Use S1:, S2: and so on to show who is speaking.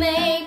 S1: make